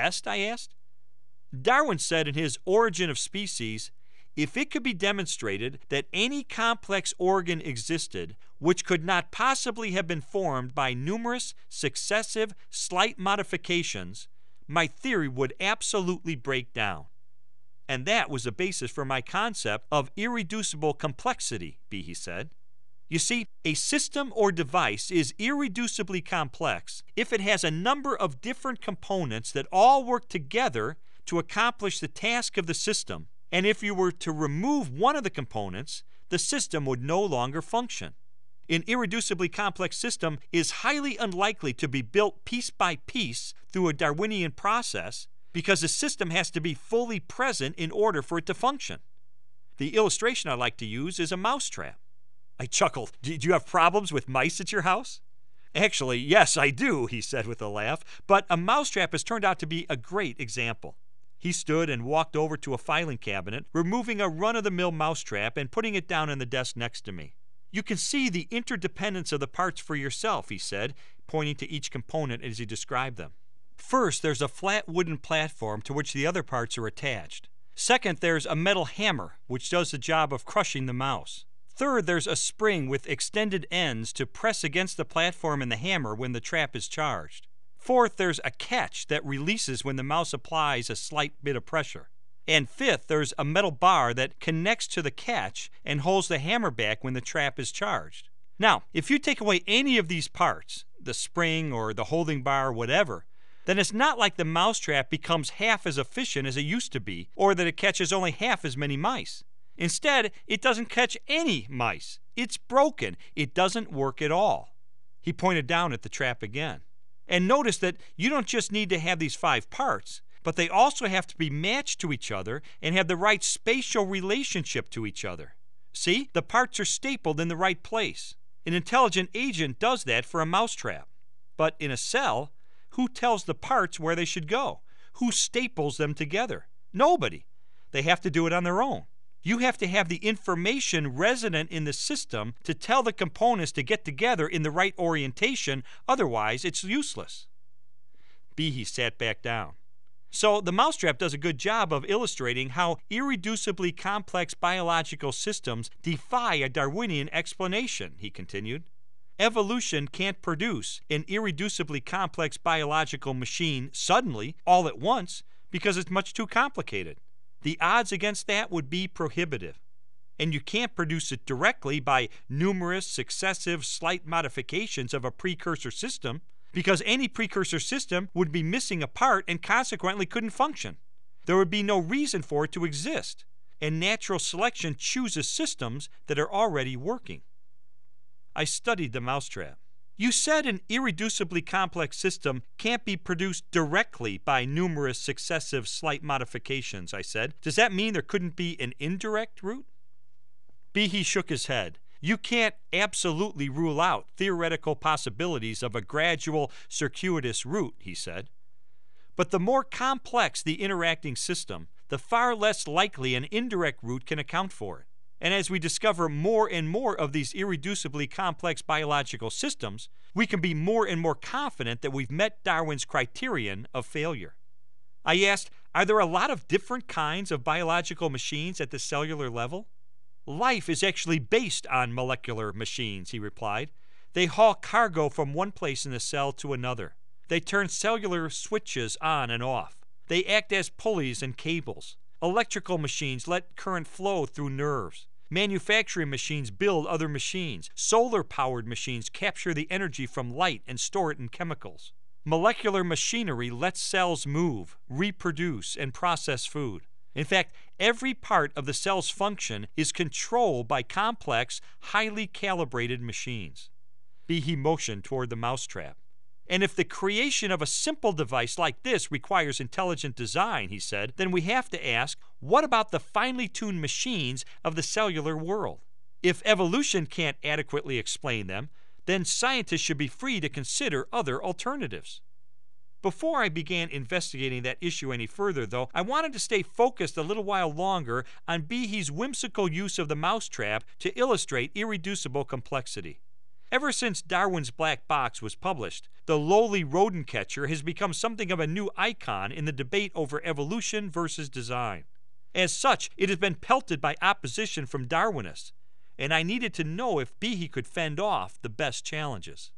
test? I asked. Darwin said in his Origin of Species if it could be demonstrated that any complex organ existed which could not possibly have been formed by numerous successive slight modifications, my theory would absolutely break down. And that was the basis for my concept of irreducible complexity, Behe said. You see, a system or device is irreducibly complex if it has a number of different components that all work together to accomplish the task of the system, and if you were to remove one of the components, the system would no longer function. An irreducibly complex system is highly unlikely to be built piece by piece through a Darwinian process because the system has to be fully present in order for it to function. The illustration I like to use is a mousetrap. I chuckled. Do you have problems with mice at your house? Actually, yes, I do, he said with a laugh, but a mousetrap has turned out to be a great example. He stood and walked over to a filing cabinet, removing a run of the mill mousetrap and putting it down on the desk next to me. You can see the interdependence of the parts for yourself, he said, pointing to each component as he described them. First, there's a flat wooden platform to which the other parts are attached. Second, there's a metal hammer, which does the job of crushing the mouse. Third, there's a spring with extended ends to press against the platform and the hammer when the trap is charged. Fourth, there's a catch that releases when the mouse applies a slight bit of pressure. And fifth, there's a metal bar that connects to the catch and holds the hammer back when the trap is charged. Now, if you take away any of these parts, the spring or the holding bar, or whatever, then it's not like the mousetrap becomes half as efficient as it used to be, or that it catches only half as many mice. Instead, it doesn't catch any mice. It's broken. It doesn't work at all. He pointed down at the trap again. And notice that you don't just need to have these five parts, but they also have to be matched to each other and have the right spatial relationship to each other. See, the parts are stapled in the right place. An intelligent agent does that for a mousetrap. But in a cell, who tells the parts where they should go? Who staples them together? Nobody. They have to do it on their own. You have to have the information resident in the system to tell the components to get together in the right orientation, otherwise, it's useless. Behe sat back down. So, the mousetrap does a good job of illustrating how irreducibly complex biological systems defy a Darwinian explanation, he continued. Evolution can't produce an irreducibly complex biological machine suddenly, all at once, because it's much too complicated the odds against that would be prohibitive. And you can't produce it directly by numerous successive slight modifications of a precursor system, because any precursor system would be missing a part and consequently couldn't function. There would be no reason for it to exist, and natural selection chooses systems that are already working. I studied the mousetrap. You said an irreducibly complex system can't be produced directly by numerous successive slight modifications, I said. Does that mean there couldn't be an indirect route? Behe shook his head. You can't absolutely rule out theoretical possibilities of a gradual circuitous route, he said. But the more complex the interacting system, the far less likely an indirect route can account for it. And as we discover more and more of these irreducibly complex biological systems, we can be more and more confident that we've met Darwin's criterion of failure. I asked, Are there a lot of different kinds of biological machines at the cellular level? Life is actually based on molecular machines, he replied. They haul cargo from one place in the cell to another. They turn cellular switches on and off. They act as pulleys and cables. Electrical machines let current flow through nerves. Manufacturing machines build other machines. Solar powered machines capture the energy from light and store it in chemicals. Molecular machinery lets cells move, reproduce, and process food. In fact, every part of the cell's function is controlled by complex, highly calibrated machines. Behe motioned toward the mousetrap. And if the creation of a simple device like this requires intelligent design, he said, then we have to ask what about the finely tuned machines of the cellular world? If evolution can't adequately explain them, then scientists should be free to consider other alternatives. Before I began investigating that issue any further, though, I wanted to stay focused a little while longer on Behe's whimsical use of the mousetrap to illustrate irreducible complexity. Ever since Darwin's Black Box was published, the lowly rodent catcher has become something of a new icon in the debate over evolution versus design. As such, it has been pelted by opposition from Darwinists, and I needed to know if Behe could fend off the best challenges.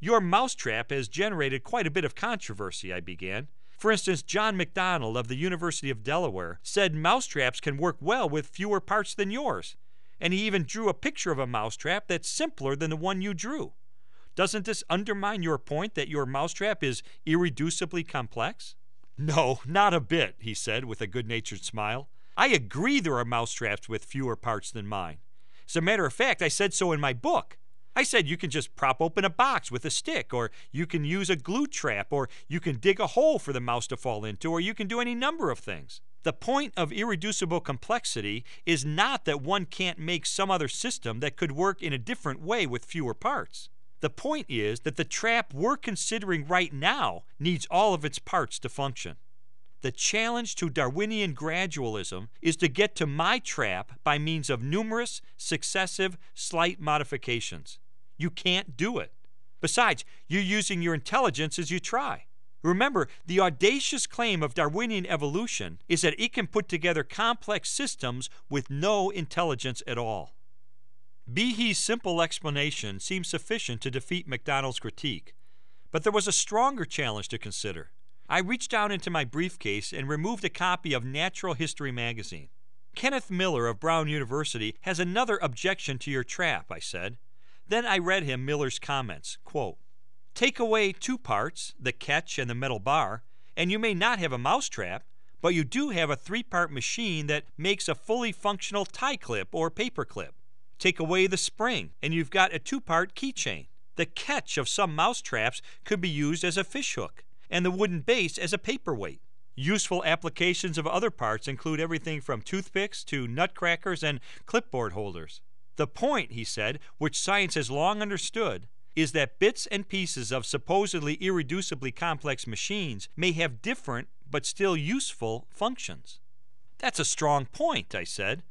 Your mousetrap has generated quite a bit of controversy, I began. For instance, John McDonald of the University of Delaware said mousetraps can work well with fewer parts than yours, and he even drew a picture of a mousetrap that's simpler than the one you drew. Doesn't this undermine your point that your mousetrap is irreducibly complex? No, not a bit, he said with a good natured smile. I agree there are mousetraps with fewer parts than mine. As a matter of fact, I said so in my book. I said you can just prop open a box with a stick, or you can use a glue trap, or you can dig a hole for the mouse to fall into, or you can do any number of things. The point of irreducible complexity is not that one can't make some other system that could work in a different way with fewer parts. The point is that the trap we're considering right now needs all of its parts to function. The challenge to Darwinian gradualism is to get to my trap by means of numerous, successive, slight modifications. You can't do it. Besides, you're using your intelligence as you try. Remember, the audacious claim of Darwinian evolution is that it can put together complex systems with no intelligence at all. Behe's simple explanation seemed sufficient to defeat McDonald's critique, but there was a stronger challenge to consider. I reached down into my briefcase and removed a copy of Natural History magazine. Kenneth Miller of Brown University has another objection to your trap, I said. Then I read him Miller's comments. Quote, Take away two parts, the catch and the metal bar, and you may not have a mousetrap, but you do have a three part machine that makes a fully functional tie clip or paper clip. Take away the spring, and you've got a two part keychain. The catch of some mouse traps could be used as a fishhook, and the wooden base as a paperweight. Useful applications of other parts include everything from toothpicks to nutcrackers and clipboard holders. The point, he said, which science has long understood, is that bits and pieces of supposedly irreducibly complex machines may have different but still useful functions. That's a strong point, I said.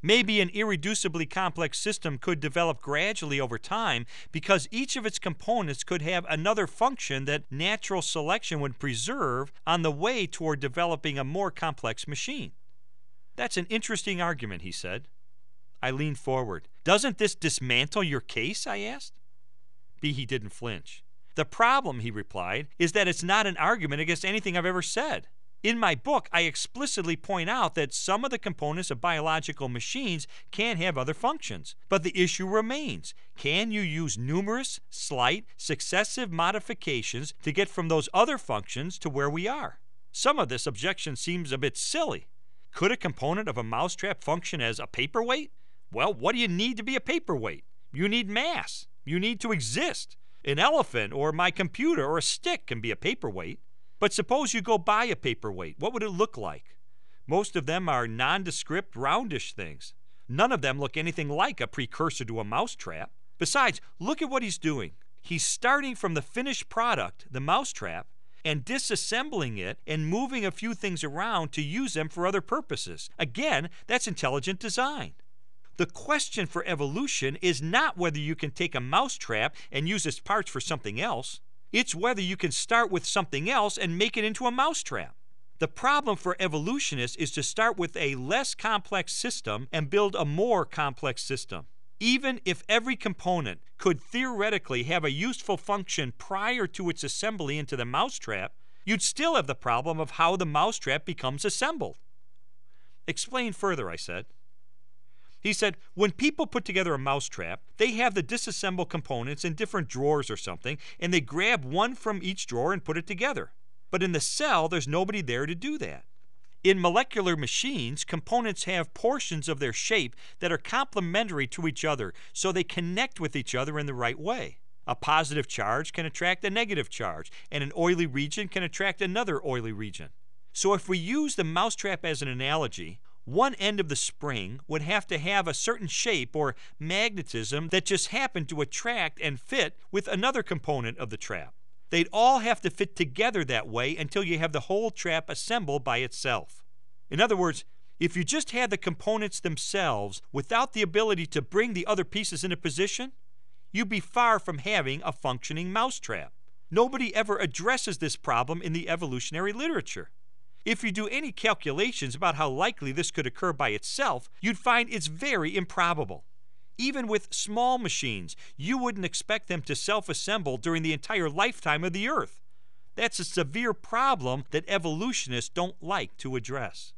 Maybe an irreducibly complex system could develop gradually over time because each of its components could have another function that natural selection would preserve on the way toward developing a more complex machine. That's an interesting argument, he said. I leaned forward. Doesn't this dismantle your case? I asked. Behe didn't flinch. The problem, he replied, is that it's not an argument against anything I've ever said. In my book, I explicitly point out that some of the components of biological machines can have other functions, but the issue remains can you use numerous, slight, successive modifications to get from those other functions to where we are? Some of this objection seems a bit silly. Could a component of a mousetrap function as a paperweight? Well, what do you need to be a paperweight? You need mass. You need to exist. An elephant or my computer or a stick can be a paperweight. But suppose you go buy a paperweight. What would it look like? Most of them are nondescript, roundish things. None of them look anything like a precursor to a mousetrap. Besides, look at what he's doing. He's starting from the finished product, the mousetrap, and disassembling it and moving a few things around to use them for other purposes. Again, that's intelligent design. The question for evolution is not whether you can take a mousetrap and use its parts for something else. It's whether you can start with something else and make it into a mousetrap. The problem for evolutionists is to start with a less complex system and build a more complex system. Even if every component could theoretically have a useful function prior to its assembly into the mousetrap, you'd still have the problem of how the mousetrap becomes assembled. Explain further, I said. He said, when people put together a mousetrap, they have the disassembled components in different drawers or something, and they grab one from each drawer and put it together. But in the cell, there's nobody there to do that. In molecular machines, components have portions of their shape that are complementary to each other, so they connect with each other in the right way. A positive charge can attract a negative charge, and an oily region can attract another oily region. So, if we use the mousetrap as an analogy, one end of the spring would have to have a certain shape or magnetism that just happened to attract and fit with another component of the trap. They'd all have to fit together that way until you have the whole trap assembled by itself. In other words, if you just had the components themselves without the ability to bring the other pieces into position, you'd be far from having a functioning mousetrap. Nobody ever addresses this problem in the evolutionary literature. If you do any calculations about how likely this could occur by itself, you'd find it's very improbable. Even with small machines, you wouldn't expect them to self assemble during the entire lifetime of the Earth. That's a severe problem that evolutionists don't like to address.